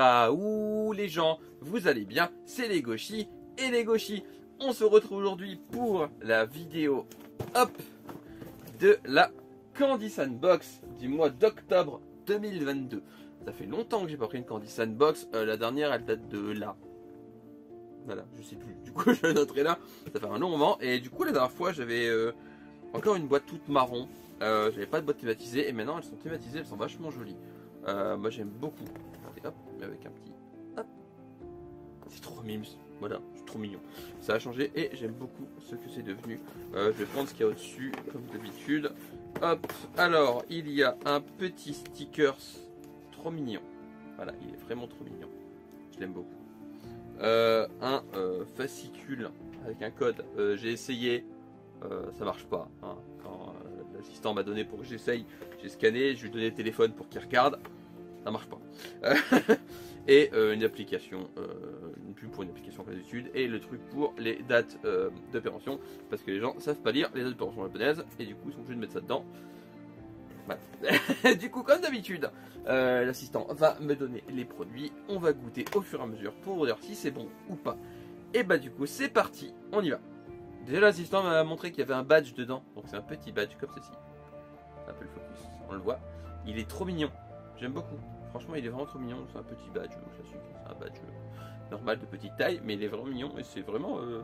Raoult les gens, vous allez bien, c'est les gauchis et les gauchis. On se retrouve aujourd'hui pour la vidéo hop de la Candy Sandbox du mois d'octobre 2022. Ça fait longtemps que j'ai pas pris une Candy Sandbox, euh, la dernière elle date de là. Voilà, je sais plus. Du coup, je noterai là. Ça fait un long moment. Et du coup, la dernière fois, j'avais euh, encore une boîte toute marron. Euh, j'avais pas de boîte thématisée. Et maintenant, elles sont thématisées. Elles sont vachement jolies. Moi, j'aime beaucoup. Avec un petit. Hop. C'est trop mimes. Voilà, c'est trop mignon. Ça a changé et j'aime beaucoup ce que c'est devenu. Euh, je vais prendre ce qu'il y a au-dessus, comme d'habitude. Hop, alors, il y a un petit stickers trop mignon. Voilà, il est vraiment trop mignon. Je l'aime beaucoup. Euh, un euh, fascicule avec un code. Euh, j'ai essayé, ça marche pas. hein. Quand l'assistant m'a donné pour que j'essaye, j'ai scanné, je lui ai donné le téléphone pour qu'il regarde, ça marche pas. Euh, et euh, une application, euh, une pub pour une application comme d'habitude, et le truc pour les dates euh, d'opération, parce que les gens savent pas lire les dates d'opération japonaises, et du coup ils sont obligés de mettre ça dedans. Du coup, comme d'habitude, l'assistant va me donner les produits. On va goûter au fur et à mesure pour dire si c'est bon ou pas. Et bah, du coup, c'est parti, on y va. Déjà, l'assistant m'a montré qu'il y avait un badge dedans. Donc, c'est un petit badge comme ceci. Un peu le focus, on le voit. Il est trop mignon. J'aime beaucoup. Franchement, il est vraiment trop mignon. C'est un petit badge. C'est un badge euh, normal de petite taille, mais il est vraiment mignon et c'est vraiment, euh,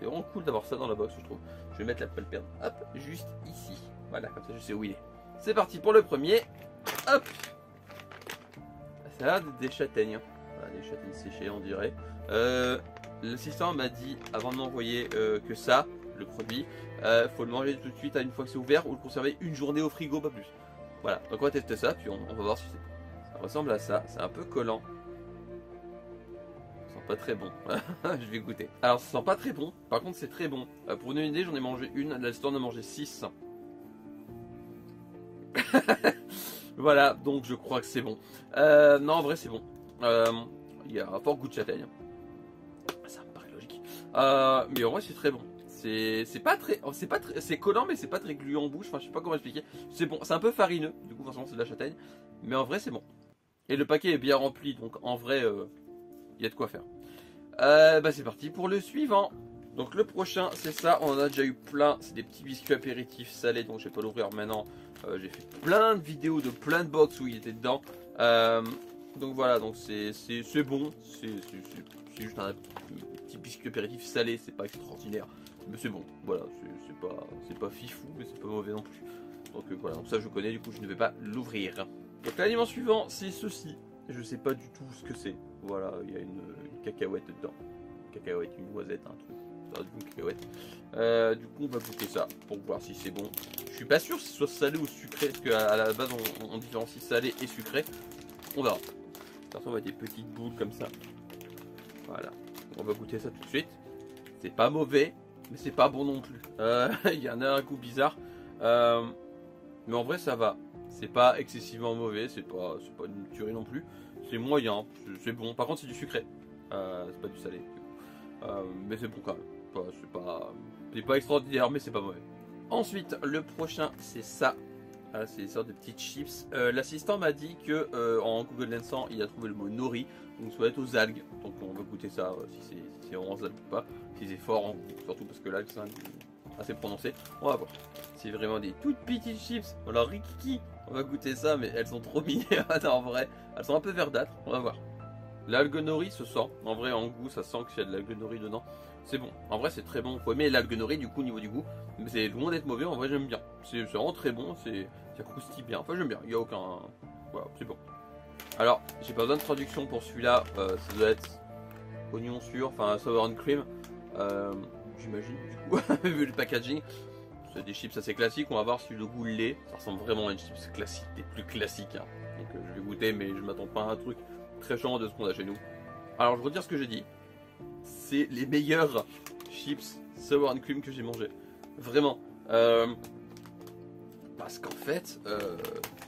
vraiment cool d'avoir ça dans la box, je trouve. Je vais mettre la palperne, hop, juste ici. Voilà, comme ça, je sais où il est. C'est parti pour le premier. Hop Ça a des châtaignes. Voilà, des châtaignes séchées, on dirait. Euh, L'assistant m'a dit, avant de m'envoyer, que ça, le produit, faut le manger tout de suite à une fois que c'est ouvert ou le conserver une journée au frigo, pas plus. Voilà, donc on va tester ça, puis on, on va voir si. Ça ressemble à ça, c'est un peu collant. Ça sent pas très bon. Je vais goûter. Alors, ça sent pas très bon, par contre, c'est très bon. Euh, pour une idée, j'en ai mangé une, l'assistant en a mangé 6. voilà, donc je crois que c'est bon. Euh, non, en vrai, c'est bon. Euh, Il y a un fort goût de châtaigne. Ça me paraît logique. Euh, mais en vrai, c'est très bon. C'est pas très, oh, c'est pas c'est collant, mais c'est pas très gluant en bouche. Enfin, je sais pas comment expliquer. C'est bon, c'est un peu farineux. Du coup, forcément, c'est de la châtaigne. Mais en vrai, c'est bon. Et le paquet est bien rempli, donc en vrai, il y a de quoi faire. Euh, bah, c'est parti pour le suivant. Donc le prochain, c'est ça. On en a déjà eu plein. C'est des petits biscuits apéritifs salés, donc je vais pas l'ouvrir maintenant. Euh, j'ai fait plein de vidéos de plein de box où il était dedans. Euh, donc voilà, donc c'est bon. C'est juste un petit biscuit apéritif salé. C'est pas extraordinaire, mais c'est bon. Voilà, c'est pas c'est pas fifou, mais c'est pas mauvais non plus. Donc euh, voilà, donc ça je connais. Du coup, je ne vais pas l'ouvrir. Donc l'aliment suivant, c'est ceci. Je sais pas du tout ce que c'est. Voilà, il y a une, cacahuète dedans. Une cacahuète, une noisette, un truc. Ça une cacahuète. Euh, du coup, on va goûter ça pour voir si c'est bon. Je suis pas sûr si ce soit salé ou sucré, parce qu'à la base, on, on différencie salé et sucré. On verra. Ça ressemble à des petites boules comme ça. Voilà. On va goûter ça tout de suite. C'est pas mauvais, mais c'est pas bon non plus. Euh, Il y en a un goût bizarre. Euh, mais en vrai, ça va. C'est pas excessivement mauvais, c'est pas, c'est pas une tuerie non plus. C'est moyen, c'est- bon. Par contre, c'est du sucré. Euh, c'est pas du salé. Mais c'est bon quand même. C'est pas, c'est pas extraordinaire, mais c'est pas mauvais. Ensuite, le prochain, c'est ça. Ah, c'est des sortes de petites chips. Euh, L'assistant m'a dit que euh, en Google Lensant, il a trouvé le mot nori, donc ça doit être aux algues. Donc on va goûter ça, euh, si c'est si algues ou pas, si c'est fort en goût, surtout parce que l'algue c'est assez prononcé. On va voir. C'est vraiment des toutes petites chips. Alors Rikiki, on va goûter ça, mais elles sont trop mignonnes en vrai. Elles sont un peu verdâtres, on va voir. L'algue nori se sent. En vrai, en goût, ça sent qu'il y a de l'algue nori dedans. C'est bon. En vrai, c'est très bon. Faut aimer l'algue nori du coup, au niveau du goût. Mais c'est loin d'être mauvais. En vrai, j'aime bien. C'est vraiment très bon. C'est ça croustille bien. Enfin, j'aime bien. Il n'y a aucun. Voilà, c'est bon. Alors, j'ai pas besoin de traduction pour celui-là. Euh, ça doit être oignon sûr, enfin sour and cream. Euh, J'imagine, vu le packaging. C'est des chips assez classiques. On va voir si le goût l'est. Ça ressemble vraiment à une chips classique, des plus classiques. hein. Donc, euh, je vais goûter, mais je m'attends pas à un truc très changeant de ce qu'on a chez nous. Alors, je retire ce que j'ai dit. C'est les meilleurs chips sour and cream que j'ai mangé. Vraiment. Euh, parce qu'en fait, euh,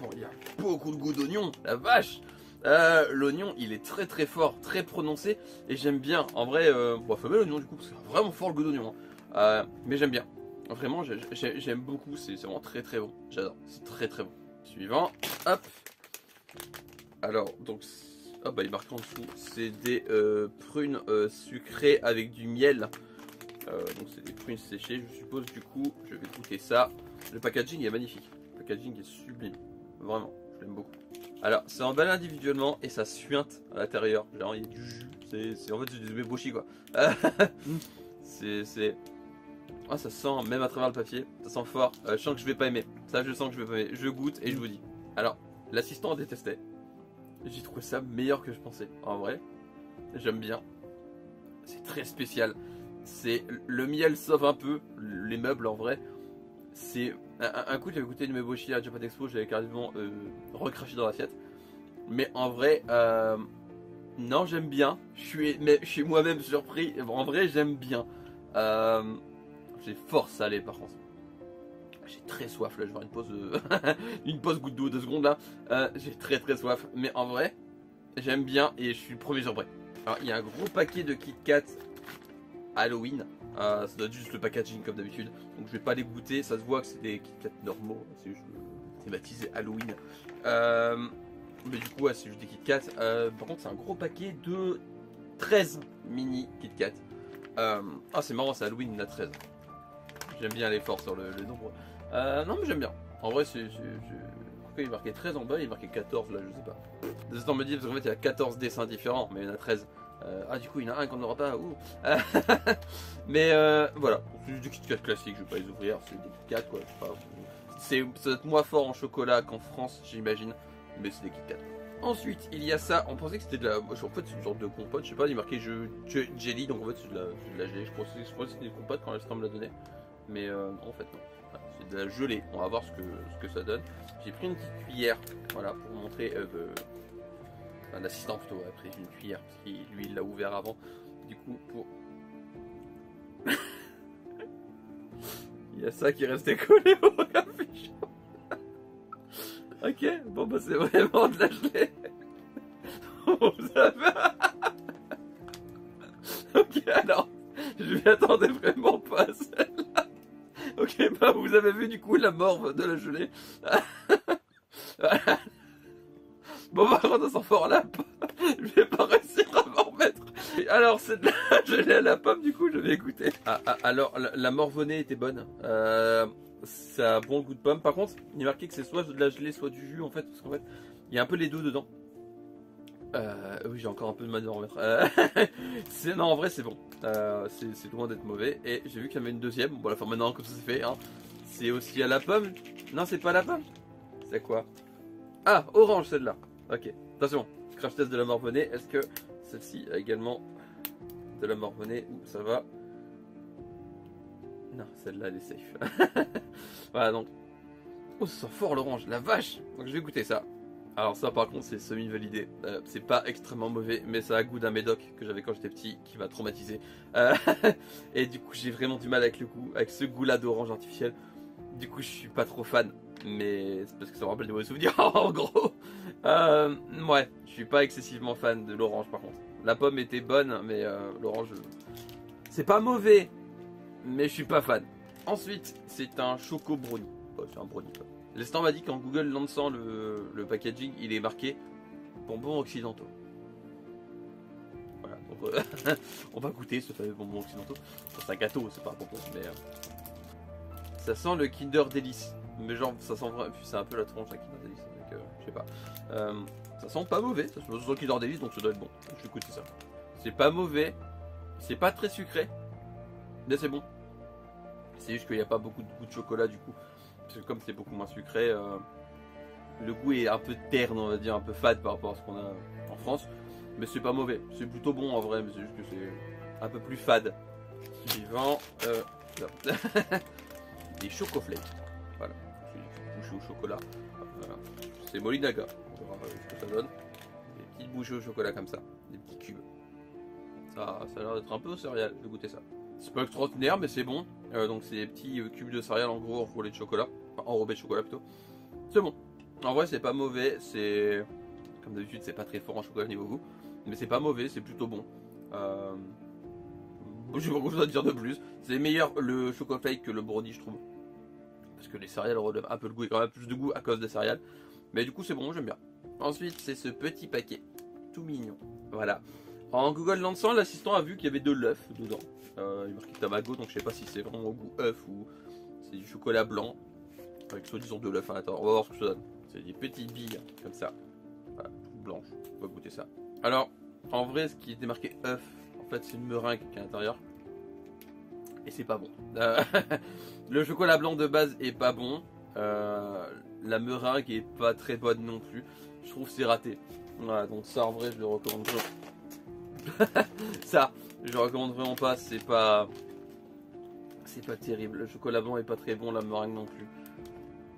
bon, il y a beaucoup de goût d'oignon, la vache. Euh, l'oignon, il est très très fort, très prononcé, et j'aime bien. En vrai, euh, bon, faut l'oignon du coup, parce que c'est vraiment fort le goût d'oignon. hein. Mais j'aime bien. Vraiment, j'ai- j'ai- j'aime beaucoup. C'est vraiment très très bon. J'adore. C'est très très bon. Suivant. Hop. Alors, donc, Ah bah il marque en dessous, c'est des euh, prunes euh, sucrées avec du miel. Euh, donc c'est des prunes séchées, je suppose. Du coup, je vais goûter ça. Le packaging est magnifique. Le packaging est sublime. Vraiment, je l'aime beaucoup. Alors, c'est emballé individuellement et ça suinte à l'intérieur. Genre, il y a du jus. C'est en fait du bébouchi quoi. c'est. Ah, ça sent, même à travers le papier, ça sent fort. Je sens que je vais pas aimer. Ça, je sens que je vais pas aimer. Je goûte et je vous dis. Alors, l'assistant a détesté. J'ai trouvé ça meilleur que je pensais. En vrai, j'aime bien. C'est très spécial. C'est le miel sauve un peu les meubles en vrai. C'est un, coup j'avais goûté du meboshi à Japan Expo, j'avais carrément euh, recraché dans l'assiette. Mais en vrai, euh, non j'aime bien. Je suis, mais je suis moi-même surpris. En vrai j'aime bien. Euh, J'ai fort salé par contre. J'ai très soif là, je vais faire une pause, une pause goutte d'eau deux secondes là. Euh, J'ai très très soif, mais en vrai, j'aime bien et je suis le premier surpris. Alors il y a un gros paquet de Kit Kat Halloween. Euh, ça doit être juste le packaging comme d'habitude. Donc je vais pas les goûter, ça se voit que c'est des Kit Kat normaux, c'est juste thématisé Halloween. Euh, mais du coup, c'est juste des Kit Kat. Par contre, c'est un gros paquet de 13 mini Kit Kat. Ah, c'est marrant, c'est Halloween, il y en a 13. J'aime bien l'effort sur le nombre. Euh, non, mais j'aime bien. En vrai, c'est. Pourquoi il marqué 13 en bas, il marqué 14 là, je sais pas. Temps me dit, parce qu'en fait, il y a 14 dessins différents, mais il y en a 13. Euh, ah, du coup, il y en a un qu'on n'aura pas. Ouh. mais euh, voilà, c'est des Kat classiques, je vais pas les ouvrir, c'est des Kit Kat quoi. c'est moins fort en chocolat qu'en France, j'imagine, mais c'est des Kit Kat. Ensuite, il y a ça, on pensait que c'était de la. En fait, c'est une sorte de compote, je sais pas, il marqué je, je- jelly, donc en fait, c'est de, la- de la gelée. Je pensais, que c'était une compote quand l'instant me l'a donné, mais euh, en fait, non. C'est de la gelée, on va voir ce que, ce que ça donne. J'ai pris une petite cuillère, voilà, pour vous montrer. Euh, que- un assistant plutôt a pris une cuillère, parce qu'il lui, il l'a ouvert avant. Du coup, pour. il y a ça qui restait collé au affiche. Ok, bon bah c'est vraiment de la gelée. vous avez vu du coup la morve de la gelée. bon par contre, ça sent fort la. Je vais pas réussir à m'en remettre. Alors c'est de la gelée à la pomme, du coup je vais écouter. Ah, ah, alors la, la morvonnée était bonne. Euh, ça a bon goût de pomme. Par contre, il est marqué que c'est soit de la gelée, soit du jus en fait, parce qu'en fait, il y a un peu les deux dedans. Euh, oui, j'ai encore un peu de mal de remettre. Euh, non, en vrai, c'est bon. Euh, c'est loin d'être mauvais. Et j'ai vu qu'il y en avait une deuxième. Bon, enfin, maintenant, comme ça c'est fait. Hein. C'est aussi à la pomme. Non, c'est pas à la pomme. C'est quoi Ah, orange celle-là. Ok. Attention, crash test de la morvonnée. Est-ce que celle-ci a également de la morvonnée ou ça va Non, celle-là, elle est safe. voilà, donc. Oh, ça sent fort l'orange, la vache Donc je vais goûter ça. Alors ça par contre c'est semi-validé, Euh, c'est pas extrêmement mauvais mais ça a goût d'un médoc que j'avais quand j'étais petit qui m'a traumatisé. Euh, et du coup j'ai vraiment du mal avec le goût, avec ce goût là d'orange artificiel. Du coup je suis pas trop fan, mais c'est parce que ça me rappelle des mauvais souvenirs en gros. Euh, ouais, je suis pas excessivement fan de l'orange par contre. La pomme était bonne mais euh, l'orange c'est pas mauvais, mais je suis pas fan. Ensuite c'est un choco brownie. Bah, c'est un brownie quoi. L'instant m'a dit qu'en Google lançant le, packaging, il est marqué bonbons occidentaux. Voilà, donc euh, on va goûter ce fameux bonbon occidentaux. C'est un gâteau, c'est pas un bonbon, mais euh, ça sent le Kinder Delice. Mais genre, ça sent vraiment, c'est un peu la tronche, un Kinder Delice, donc euh, je sais pas. Euh, ça sent pas mauvais, ça sent le Kinder Delice, donc ça doit être bon. Je vais goûter ça. C'est pas mauvais, c'est pas très sucré, mais c'est bon. C'est juste qu'il n'y a pas beaucoup de goût de chocolat du coup. Parce que comme c'est beaucoup moins sucré, euh, le goût est un peu terne, on va dire, un peu fade par rapport à ce qu'on a en France. Mais c'est pas mauvais, c'est plutôt bon en vrai, mais c'est juste que c'est un peu plus fade. Suivant. des chocoflakes. Voilà, au chocolat. Voilà. C'est Molinaga, on verra euh, ce que ça donne. Des petites bouchées au chocolat comme ça, des petits cubes. Ça, ça a l'air d'être un peu céréal, vais goûter ça. C'est pas extraordinaire, mais c'est bon. Euh, donc c'est des petits euh, cubes de céréales en gros enroulés de chocolat, enfin enrobés de chocolat plutôt. C'est bon. En vrai, c'est pas mauvais. C'est comme d'habitude, c'est pas très fort en chocolat niveau goût, mais c'est pas mauvais. C'est plutôt bon. Je sais pas quoi dire de plus. C'est meilleur le chocoflake que le brownie, je trouve, parce que les céréales relèvent un peu le goût et quand même plus de goût à cause des céréales. Mais du coup, c'est bon, j'aime bien. Ensuite, c'est ce petit paquet tout mignon. Voilà. En Google lançant, l'assistant a vu qu'il y avait de l'œuf dedans. Euh, il marqué Tamago, donc je sais pas si c'est vraiment au goût œuf ou c'est du chocolat blanc avec soi-disant de l'œuf. On va voir ce que ça donne. C'est des petites billes comme ça, voilà, blanches. On va goûter ça. Alors, en vrai, ce qui est démarqué œuf, en fait, c'est une meringue qui est à l'intérieur. Et c'est pas bon. Euh, le chocolat blanc de base est pas bon. Euh, la meringue est pas très bonne non plus. Je trouve c'est raté. Voilà, donc ça en vrai je le recommande pas. ça, je le recommande vraiment pas, c'est pas. C'est pas terrible. Le chocolat blanc est pas très bon, la meringue non plus.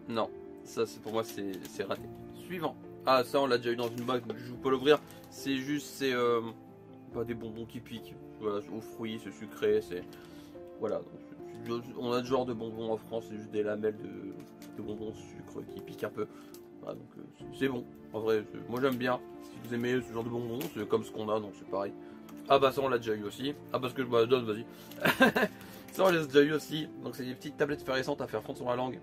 Non, ça pour moi c'est raté. Suivant. Ah ça on l'a déjà eu dans une donc je vais pas l'ouvrir. C'est juste c'est euh, pas des bonbons qui piquent. Voilà, aux fruits, c'est sucré, c'est. Voilà, on a ce genre de bonbons en France, c'est juste des lamelles de, bonbons sucre qui piquent un peu. euh, c'est bon. En vrai, moi j'aime bien. Si vous aimez ce genre de bonbons, c'est comme ce qu'on a, donc c'est pareil. Ah bah ça on l'a déjà eu aussi. Ah parce que je me donne, vas-y. ça on l'a déjà eu aussi. Donc c'est des petites tablettes fluorescentes à faire fondre sur la langue.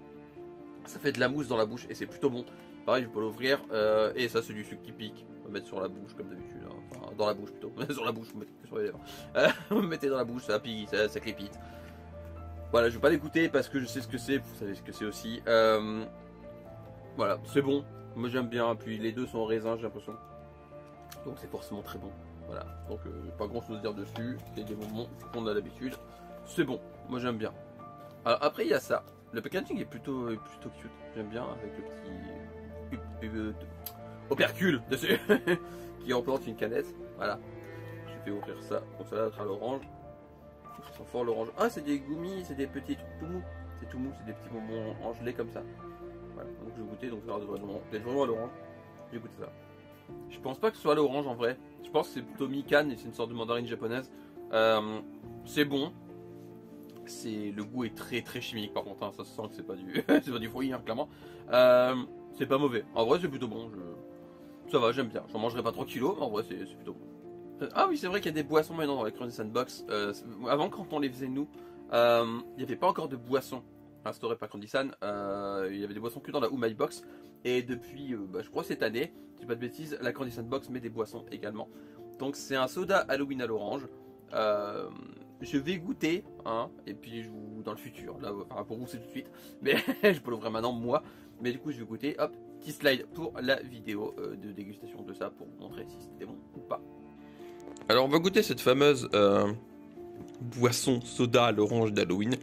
Ça fait de la mousse dans la bouche et c'est plutôt bon. Pareil, je peux l'ouvrir. Euh, et ça c'est du sucre qui pique. On va mettre sur la bouche comme d'habitude. Dans la bouche plutôt. sur la bouche, vous mettez vous mettez dans la bouche, ça pique, ça, crépite. Voilà, je vais pas l'écouter parce que je sais ce que c'est, vous savez ce que c'est aussi. Euh, voilà, c'est bon. Moi j'aime bien. Puis les deux sont en raisin, j'ai l'impression. Donc c'est forcément très bon. Voilà, donc euh, pas grand chose à dire dessus. C'est des moments qu'on a l'habitude. C'est bon, moi j'aime bien. Alors après il y a ça. Le packaging est plutôt, plutôt cute. J'aime bien avec le petit euh, opercule dessus qui emplante une canette. Voilà. Je vais ouvrir ça. Donc ça à l'orange fort l'orange. Ah, c'est des goumis, c'est des petits tout mou. C'est tout mou, c'est des petits bonbons en gelée comme ça. Voilà, donc je vais goûter, donc ça va être vraiment à l'orange. Je vais goûter ça. Je pense pas que ce soit l'orange en vrai. Je pense que c'est plutôt mikan et c'est une sorte de mandarine japonaise. Euh, c'est bon. C'est le goût est très très chimique par contre. Hein. ça se sent que c'est pas du c'est pas du fruit hein, clairement. Euh, c'est pas mauvais. En vrai c'est plutôt bon. Ça va, j'aime bien. J'en mangerai pas 3 kilos, mais en vrai c'est plutôt bon. Ah oui, c'est vrai qu'il y a des boissons maintenant dans les Chronic Sandbox. Euh, avant, quand on les faisait nous, euh, il n'y avait pas encore de boissons instaurées par Candy euh, il y avait des boissons que dans la Umai Box. Et depuis, bah, je crois, cette année, si pas de bêtises, la Candy Box met des boissons également. Donc c'est un soda Halloween à l'orange. je vais goûter, hein, et puis dans le futur, là, enfin, pour vous c'est tout de suite, mais je peux l'ouvrir maintenant moi. Mais du coup, je vais goûter, hop, petit slide pour la vidéo de dégustation de ça pour montrer si c'était bon ou pas. Alors on va goûter cette fameuse euh, boisson soda à l'orange d'Halloween.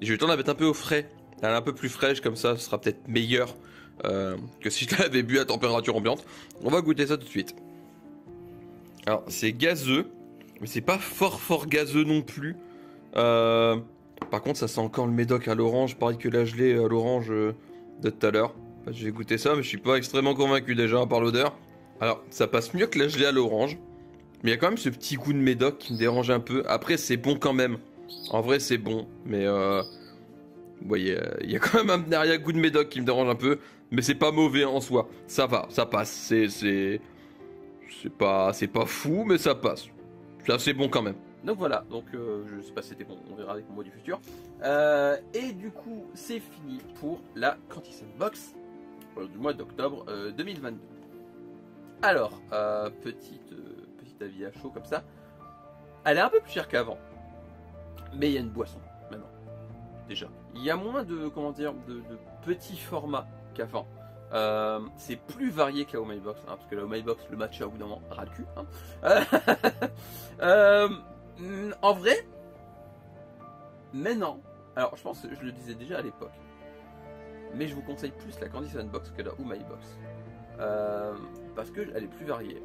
Je vais tenter la mettre un peu au frais. Elle est un peu plus fraîche comme ça, ce sera peut-être meilleur euh, que si je l'avais bu à température ambiante. On va goûter ça tout de suite. Alors c'est gazeux, mais c'est pas fort fort gazeux non plus. Euh, par contre ça sent encore le médoc à l'orange, pareil que la gelée à l'orange de tout à l'heure. Je vais goûter ça, mais je suis pas extrêmement convaincu déjà par l'odeur. Alors ça passe mieux que la gelée à l'orange. Mais il y a quand même ce petit goût de médoc qui me dérange un peu. Après, c'est bon quand même. En vrai, c'est bon. Mais euh, vous voyez, il y a quand même un arrière-goût de médoc qui me dérange un peu. Mais c'est pas mauvais en soi. Ça va, ça passe. C'est, c'est, c'est pas, c'est fou, mais ça passe. C'est assez bon quand même. Donc voilà, donc euh, je sais pas si c'était bon, on verra avec le mois du futur. Euh, et du coup, c'est fini pour la Quantisson Box du mois d'octobre 2022. Alors, petite vie à chaud comme ça. Elle est un peu plus chère qu'avant. Mais il y a une boisson maintenant. Déjà. Il y a moins de, comment de, petits formats qu'avant. Euh, c'est plus varié que la hein, parce que la My Box, le match à bout d'un moment ras le cul. Euh, en vrai, maintenant, alors je pense que je le disais déjà à l'époque, mais je vous conseille plus la Candy Box que la My Box. Euh, parce qu'elle est plus variée.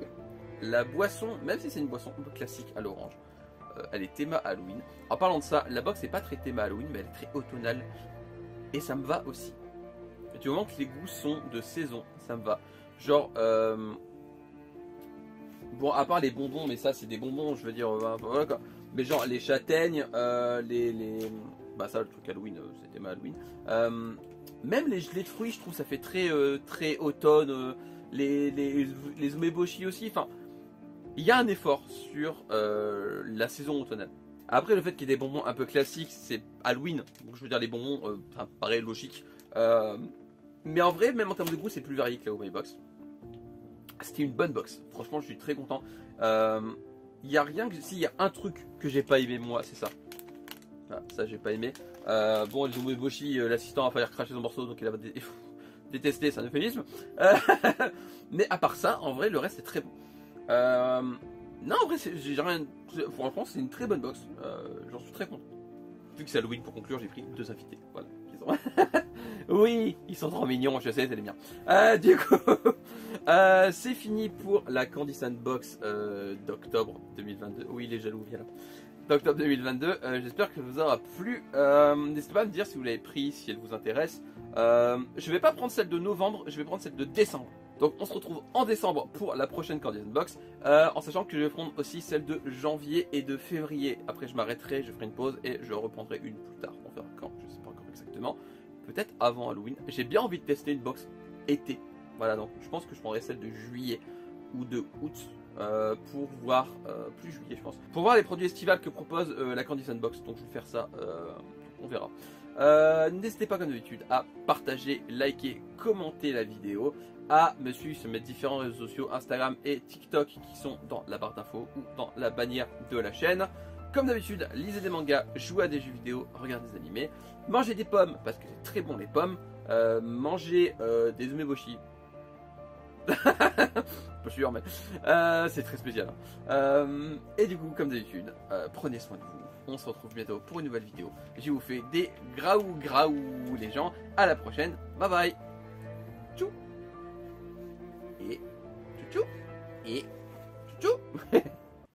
La boisson, même si c'est une boisson un peu classique à l'orange, euh, elle est théma Halloween. En parlant de ça, la box n'est pas très théma Halloween, mais elle est très automnale. Et ça me va aussi. Du moment que les goûts sont de saison, ça me va. Genre, euh, bon, à part les bonbons, mais ça c'est des bonbons, je veux dire. Mais genre les châtaignes, les, les, bah ça le truc Halloween, c'est théma Halloween. Même les gelées de fruits, je trouve ça fait très, très automne. les, les, les umeboshi aussi, enfin il y a un effort sur euh, la saison automnale. Après, le fait qu'il y ait des bonbons un peu classiques, c'est Halloween. Donc, je veux dire, les bonbons, euh, ça paraît logique. Euh, mais en vrai, même en termes de goût, c'est plus varié que la My Box. C'était une bonne box. Franchement, je suis très content. Il n'y a rien que. S'il y a un truc que j'ai pas aimé, moi, c'est ça. Ah, ça, j'ai pas aimé. bon, les Umeboshi, l'assistant a fallu cracher son morceau, donc il a détesté, c'est un euphémisme. mais à part ça, en vrai, le reste est très bon. non, en vrai, j'ai rien. Franchement, c'est une très bonne box. J'en suis très content vu que c'est Halloween pour conclure, j'ai pris deux invités. Voilà. oui, ils sont trop mignons, je sais, c'est les miens. Euh, du coup, euh, c'est fini pour la Candy Sandbox euh, d'octobre 2022. Oui, il est jaloux, viens là. D'octobre 2022. J'espère que ça vous aura plu. N'hésitez pas à me dire si vous l'avez pris, si elle vous intéresse. je vais pas prendre celle de novembre, je vais prendre celle de décembre. Donc on se retrouve en décembre pour la prochaine Candy Box, euh, en sachant que je vais prendre aussi celle de janvier et de février. Après je m'arrêterai, je ferai une pause et je reprendrai une plus tard. On verra quand, je sais pas encore exactement. Peut-être avant Halloween. J'ai bien envie de tester une box été. Voilà donc je pense que je prendrai celle de juillet ou de août euh, pour voir, euh, plus je pense, pour voir les produits estivales que propose la Candy Box. Donc je vais faire ça, on verra. N'hésitez pas comme d'habitude à partager, liker, commenter la vidéo à me suivre sur mes différents réseaux sociaux, Instagram et TikTok, qui sont dans la barre d'infos ou dans la bannière de la chaîne. Comme d'habitude, lisez des mangas, jouez à des jeux vidéo, regardez des animés, mangez des pommes, parce que c'est très bon les pommes, euh, mangez euh, des umeboshi. Pas sûr, mais euh, c'est très spécial. Hein. et du coup, comme d'habitude, prenez soin de vous. On se retrouve bientôt pour une nouvelle vidéo. Je vous fais des graou graou les gens. À la prochaine. Bye bye. Tchou et chouchou et chouchou